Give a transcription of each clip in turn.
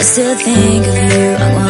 I still think of you,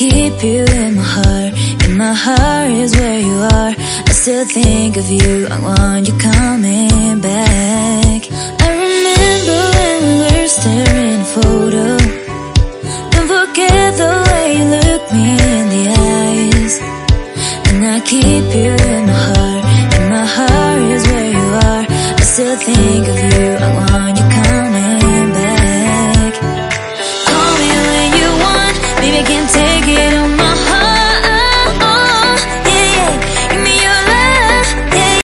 keep you in my heart. In my heart is where you are. I still think of you, I want you coming back keep you in my heart. And my heart is where you are. I still think of you. I want you coming back. Call me when you want. Baby, I can take